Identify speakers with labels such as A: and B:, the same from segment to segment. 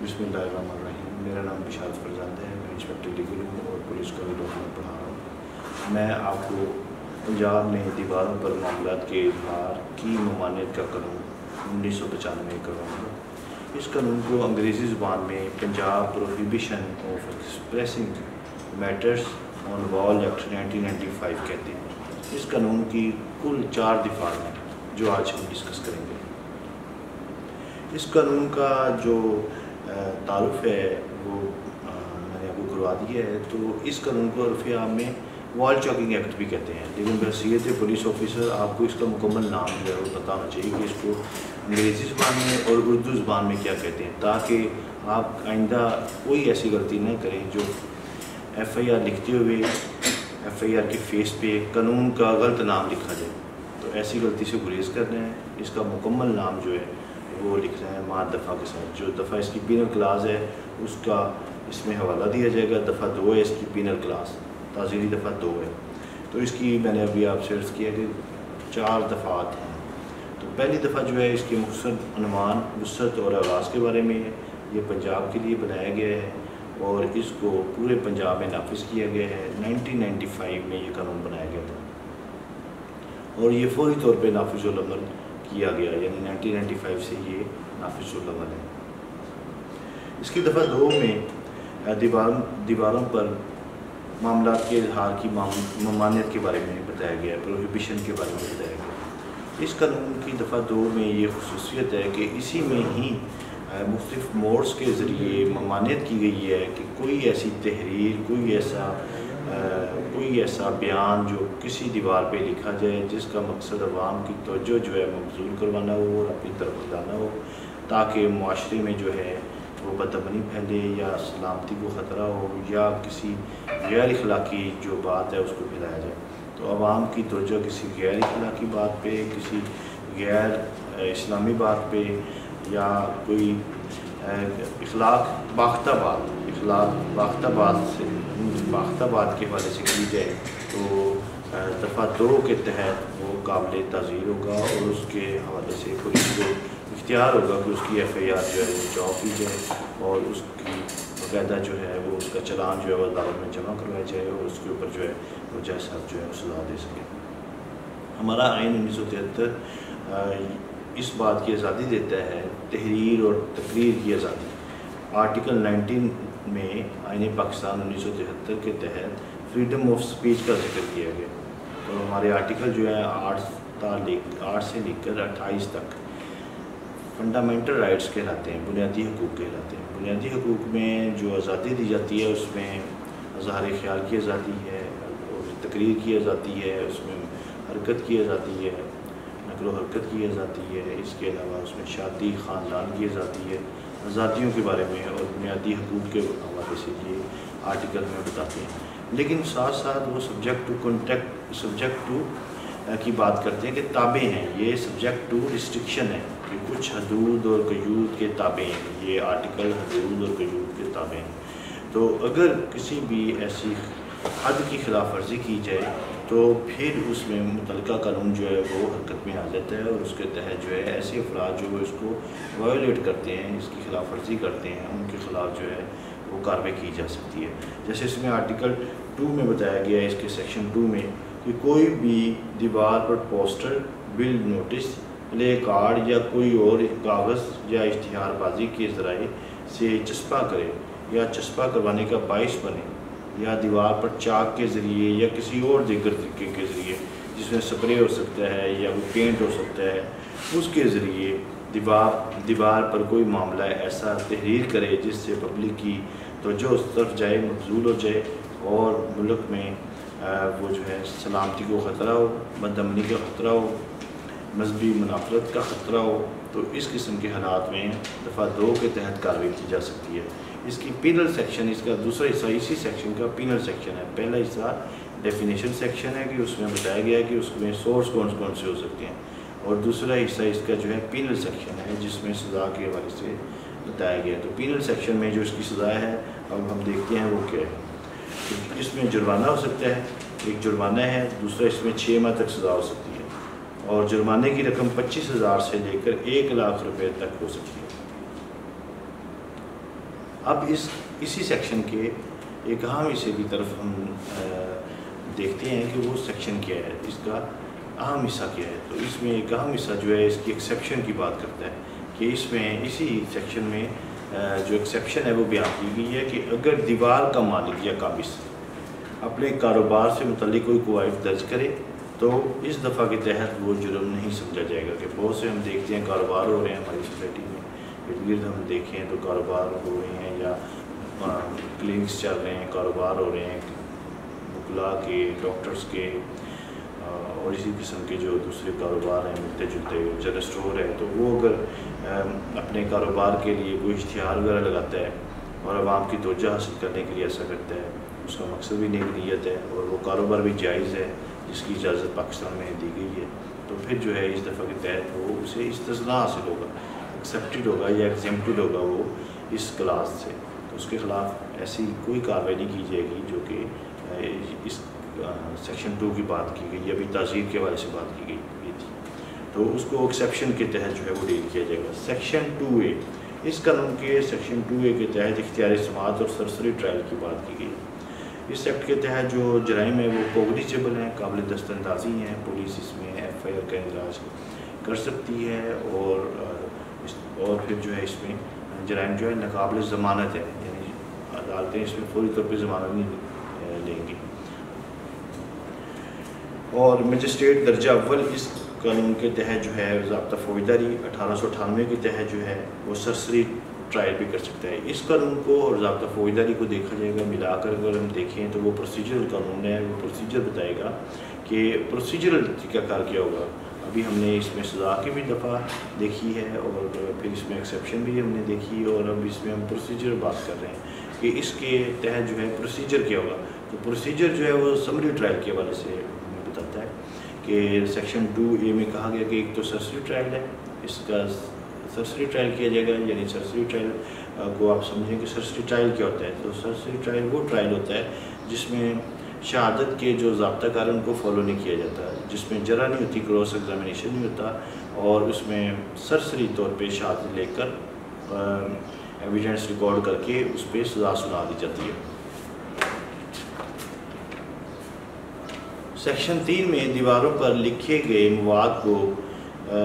A: बिस्मिल्लाहिर्रहमानिर्रहीम मेरा नाम बिशाल फरजाद है, मैं इंस्पेक्टर लीगल हूँ और पुलिस का डॉक्यूमेंट पढ़ा रहा हूँ। मैं आपको पंजाब में दीवारों पर मामला के इजहार की ममानियत का कानून उन्नीस सौ पचानवे कराऊँगा इस कानून को अंग्रेज़ी ज़ुबान में Punjab prohibition of expressing matters on wall act 1995 कहते हैं। इस कानून की कुल चार दिफा हैं, जो आज हम डिस्कस करेंगे। इस कानून का जो तारुफ है, वो मैंने आपको करवा दिया है। तो इस कानून को रुफिया में वॉल चॉकिंग एक्ट भी कहते हैं। लेकिन बहसीत पुलिस ऑफिसर आपको इसका मुकम्मल नाम जो है वो पता होना चाहिए कि इसको अंग्रेज़ी ज़बान में और उर्दू ज़बान में क्या कहते हैं, ताकि आप आइंदा कोई ऐसी गलती न करें जो एफ़ आई आर लिखते हुए एफ़ आई आर के फेस पे कानून का गलत नाम लिखा जाए। तो ऐसी गलती से गुरेज करना है। इसका मुकम्मल नाम जो है वो लिख रहे हैं, मार दफ़ा के साथ। जो दफ़ा इसकी पीनल क्लास है, उसका इसमें हवाला दिया जाएगा, दफ़ा दो है इसकी पीनल क्लास ताज़ीरी दफ़ा दो है। तो इसकी मैंने अभी आपसे अर्ज़ किया कि चार दफ़ात हैं। तो पहली दफ़ा जो है, इसके अनुमान वसत और आगाज़ के बारे में है। ये पंजाब के लिए बनाया गया है और इसको पूरे पंजाब में नाफिज किया गया है। 1995 में ये कानून बनाया गया था। और ये फौरी तौर पर नाफिज किया गया, यानी 1995 से ये नाफिजुलमल है। इसकी दफ़ा दो में दीवार, दीवारों पर मामला के इजहार की ममानियत के बारे में बताया गया है प्रोहिबिशन के बारे में बताया गया। इस कानून की दफ़ा दो में ये खसूसियत है कि इसी में ही मुख्तफ मोड्स के ज़रिए ममानियत की गई है कि कोई ऐसी तहरीर, कोई ऐसा कोई ऐसा बयान जो किसी दीवार पे लिखा जाए, जिसका मकसद अवाम की तोजो जो है मबजूल करवाना हो और अपनी तरफ़ लाना हो, ताकि माशरे में जो है वो बदमनी फैले या सलामती को ख़तरा हो या किसी गैर अखलाक़ी जो बात है उसको फैलाया जाए। तो आवाम की तोजो किसी गैर अखलाक़ी बात पे, किसी गैर इस्लामी बात पे या कोई इखलाक बाख्ताबाद इखलाक बाख्ताबाद से बाख्ताबाद के हवाले से की जाए तो दफ़ा दो के तहत वो काबिल तज़ीर होगा और उसके हवाले से पुलिस को इख्तियार होगा कि उसकी एफ़ आई आर जो है वो जॉब की जाए और उसकी बाकायदा जो है वो उसका चलान जो है वो अदालत में जमा करवाया जाए और उसके ऊपर जो है वो जैसा जो है सजा दे सके। हमारा आइन उन्नीस सौ तिहत्तर इस बात की आज़ादी देता है, तहरीर और तकरीर की आज़ादी। आर्टिकल 19 में आइन पाकिस्तान उन्नीस सौ तिहत्तर के तहत फ्रीडम ऑफ़ स्पीच का ज़िक्र किया गया। तो हमारे आर्टिकल जो है आठ आठ से लेकर अट्ठाईस तक फंडामेंटल राइट्स कहलाते हैं, बुनियादी हकूक़ कहलाते हैं। बुनियादी हकूक़ में जो आज़ादी दी जाती है, उसमें अजहार ख्याल की आज़ादी है और तकरीर की आज़ादी है, उसमें हरकत की आज़ादी है नकलो हरकत की आज़ादी है, इसके अलावा उसमें शादी, ख़ानदान की आज़ादी है। आज़ादियों के बारे में और बुनियादी हकूक़ के हवाले से ये आर्टिकल में बताते हैं। लेकिन साथ साथ वो subject to contact subject to की बात करते हैं कि ताबे हैं, ये सब्जेक्ट टू रिस्ट्रिक्शन है कि कुछ हदूद और कयूद के ताबे हैं, ये आर्टिकल हदूद और कयूद के ताबे हैं। तो अगर किसी भी ऐसी हद की खिलाफ वर्जी की जाए तो फिर उसमें मुतल कानून जो है वो हरकत में आ जाता है और उसके तहत जो है ऐसे अफराद जो इसको वायोलेट करते हैं, इसकी खिलाफ वर्जी करते हैं, उनके ख़िलाफ़ जो है वो कार्रवाई की जा सकती है। जैसे इसमें आर्टिकल टू में बताया गया है, इसके सेक्शन टू में कि कोई भी दीवार पर poster bill notice placard या कोई और कागज़ या इश्तहारबाजी के ज़राए से चस्पा करे या चस्पा करवाने का बाइस बने। या दीवार पर चाक के ज़रिए या किसी और दिगर तरीके के ज़रिए, जिसमें स्प्रे हो सकता है या कोई पेंट हो सकता है, उसके ज़रिए दीवार दीवार पर कोई मामला ऐसा तहरीर करे जिससे पब्लिक की तो जो उस तरफ़ जाए, मफजूल हो जाए और मुल्क में वो जो है सलामती को ख़तरा हो बदमनी का ख़तरा हो, मजहबी मुनाफरत का ख़तरा हो तो इस किस्म के हालात में दफ़ा दो के तहत कार्रवाई की जा सकती है। इसकी पिनल सेक्शन इसका दूसरा हिस्सा, इसी सेक्शन का पिनल सेक्शन है। पहला हिस्सा डेफिनेशन सेक्शन है कि उसमें बताया गया है कि उसमें सोर्स कौन कौन से हो सकते हैं। और दूसरा हिस्सा इसका जो है पिनल सेक्शन है, जिसमें सज़ा के हवाले से बताया गया है। तो पिनल सेक्शन में जो इसकी सज़ा है, अब हम देखते हैं वो क्या है। तो इसमें जुर्माना हो सकता है, एक जुर्माना है, दूसरा इसमें छः माह तक सज़ा हो सकती है। और जुर्माने की रकम पच्चीस हज़ार से लेकर एक लाख रुपये तक हो सकती है। अब इस, इसी सेक्शन के एक अहम हिस्से की तरफ़ हम देखते हैं कि वो सेक्शन क्या है, इसका अहम हिस्सा क्या है। तो इसमें एक अहम हिस्सा जो है, इसकी एक्सेप्शन की बात करता है कि इसमें, इसी सेक्शन में जो एक्सेप्शन है वो बयान की गई है कि अगर दीवार का मालिक या काबिज अपने कारोबार से मुतलिक कोई कवायद दर्ज करे तो इस दफ़ा के तहत वो जुर्म नहीं समझा जाएगा कि बहुत से हम देखते हैं, कारोबार हो रहे हैं हमारी सोसाइटी में। इर्द गिर्द हम देखें तो कारोबार हो रहे हैं या क्लिनिक्स चल रहे हैं, कारोबार हो रहे हैं बुकला के डॉक्टर्स के और इसी किस्म के जो दूसरे कारोबार हैं मिलते जुलते जनरल स्टोर है तो वो अगर अपने कारोबार के लिए कोई इश्तहार वगैरह लगाता है और आवाम की तोजह हासिल करने के लिए ऐसा करता है, उसका मकसद भी नेक नीयत है और वो कारोबार भी जायज़ है जिसकी इजाज़त पाकिस्तान में दी गई है। तो फिर जो है इस दफ़ा के तहत वो उसे इस्तना हासिल होगा एक्सेप्टेड होगा या एग्जेप्टेड होगा वो इस क्लास से। तो उसके ख़िलाफ़ ऐसी कोई कार्रवाई नहीं की जाएगी जो कि इस सेक्शन टू की बात की गई या भी के हवाले से बात की गई थी। तो उसको एक्सेप्शन के तहत जो है वो डील किया जाएगा। सेक्शन टू ए इस कानून के सेक्शन टू ए के तहत इख्तियार समात और सरसरी ट्रायल की बात की गई। इस एक्ट के तहत जो जराइम है, वो कोगनीचेबल हैं, काबिल दस्तंदाजी हैं, पुलिस इसमें एफ़ आई आर का इंदराज कर सकती है और और फिर जो है इसमें जराइम जो है नाकबिल ज़मानत है, यानी अदालतें इसमें फौरी तौर पर ज़मानत नहीं लेंगी और मजिस्ट्रेट दर्जा अव्वल इस कानून के तहत जो है, जबता फौजदारी अठारह सौ अठानवे के तहत जो है, वो सरसरी ट्रायल भी कर सकता है। इस कानून को और जबता फौजदारी को देखा जाएगा, मिलाकर अगर हम देखें तो वो प्रोसीजरल कानून है, वो प्रोसीजर बताएगा कि प्रोसीजरल तरीकाकार क्या होगा। अभी हमने इसमें सज़ा की भी दफ़ा देखी है और फिर इसमें एक्सेप्शन भी हमने देखी और अब इसमें हम प्रोसीजर बात कर रहे हैं कि इसके तहत जो है प्रोसीजर क्या होगा। तो प्रोसीजर जो है वो समरी ट्रायल के हवाले से हमें बताता है कि सेक्शन टू ए में कहा गया कि एक तो सरसरी ट्रायल है, इसका सरसरी ट्रायल किया जाएगा यानी सरसरी ट्रायल को आप समझें कि सरसरी ट्रायल क्या होता है। तो सरसरी ट्रायल वो ट्रायल होता है जिसमें शहादत के जो जबता है उनको फॉलो नहीं किया जाता। जिसमें जरा नहीं होती क्रॉस एग्जामिनेशन नहीं होता और उसमें सरसरी तौर पे शहादत लेकर एविडेंस रिकॉर्ड करके उस पर सज़ा सुना दी जाती है। सेक्शन तीन में दीवारों पर लिखे गए मवाद को आ,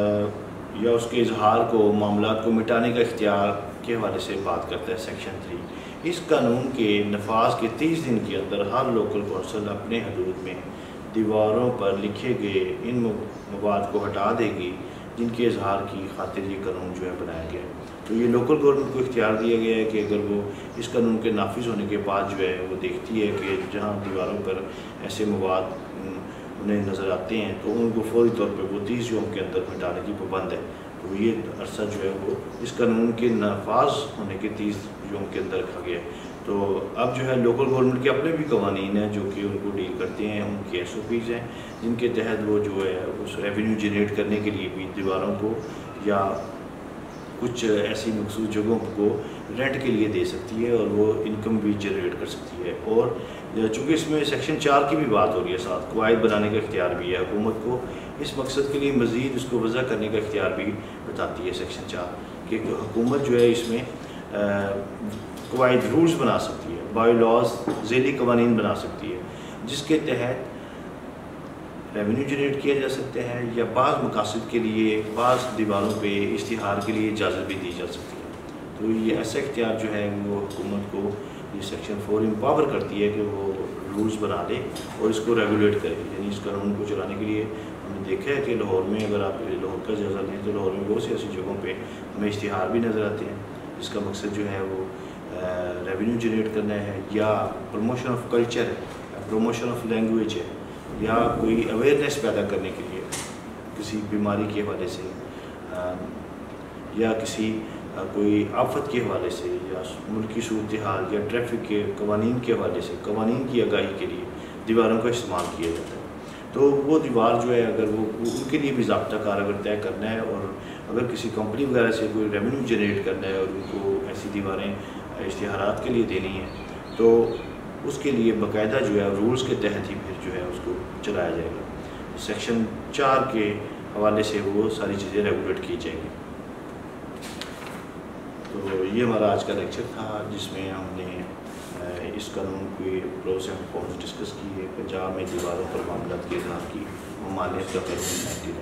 A: या उसके इजहार को मामला को मिटाने का इख्तियार के हवाले से बात करता है सेक्शन थ्री इस कानून के नफाज के तीस दिन के अंदर हर लोकल कौंसल अपने हदूद में दीवारों पर लिखे गए इन मवाद को हटा देगी, जिनके इजहार की खातिर ये कानून जो है बनाया गया तो ये लोकल गवर्नमेंट को इख्तियार दिया गया है कि अगर वो इस कानून के नाफिज होने के बाद जो है वो देखती है कि जहाँ दीवारों पर ऐसे मवाद उन्हें नज़र आते हैं तो उनको फौरी तौर पर वो तीस योम के अंदर मिटाने की पाबंद है। तो ये अरसा जो है वो इस कानून के नाफाज होने के तीस योम के अंदर रखा गया है। तो अब जो है लोकल गवर्नमेंट के अपने भी कवानी हैं जो कि उनको डील करते हैं, उनकी एस ओ पीज़ हैं, जिनके तहत वो जो है उस रेवेन्यू जनरेट करने के लिए भी दीवारों को या कुछ ऐसी मखसूस जगहों को रेंट के लिए दे सकती है और वो इनकम भी जनरेट कर सकती है। और चूँकि इसमें सेक्शन चार की भी बात हो रही है साथ कवायद बनाने का इख्तियार भी है, हुकूमत को इस मकसद के लिए मज़ीद उसको वजह करने का इख्तियार भी बताती है सेक्शन चार कि हुकूमत जो है इसमें कवायद रूल्स बना सकती है बायो लॉज झेली कवानी बना सकती है, जिसके तहत रेवेन्यू जनरेट किया जा सकता है या बाज़ मकासद के लिए, बाज़ दीवारों पे इश्तहार के लिए इजाज़त भी दी जा सकती है। तो ये ऐसा इख्तियार जो है, वो हुकूमत को ये सेक्शन फोर एम्पावर करती है कि वो रूल्स बना दे और इसको रेगुलेट करे। यानी इस कानून को चलाने के लिए हमने देखा है कि लाहौर में अगर आप, लाहौर का जायजा लें तो लाहौर में बहुत सी ऐसी जगहों पर हमें इश्तहार भी नज़र आते हैं। जिसका मकसद जो है वो रेवेन्यू जनरेट करना है या प्रमोशन ऑफ़ कल्चर है प्रमोशन ऑफ़ लैंग्वेज है। या कोई अवेयरनेस पैदा करने के लिए, किसी बीमारी के हवाले से या किसी कोई आफत के हवाले से, या मुल्क सूरत हाल या ट्रैफ़िक के, कवानीन के हवाले से, कवानीन की आगाही के लिए दीवारों का इस्तेमाल किया जाता है। तो वो दीवार जो है, अगर वो उनके लिए भी जबता कार अगर तय करना है और अगर किसी कंपनी वगैरह से कोई रेवेन्यू जनरेट करना है और उनको ऐसी दीवारें इश्तहार के लिए देनी है तो उसके लिए बाकायदा जो है रूल्स के तहत ही फिर जो है उसको चलाया जाएगा। सेक्शन चार के हवाले से वो सारी चीज़ें रेगुलेट की जाएँगी। तो ये हमारा आज का लेक्चर था, जिसमें हमने इस कानून के प्रोस एंड कॉन्स डिस्कस किए, पंजाब में दीवारों पर मामला के इजहार की ममानियत का कानून नाइनटीन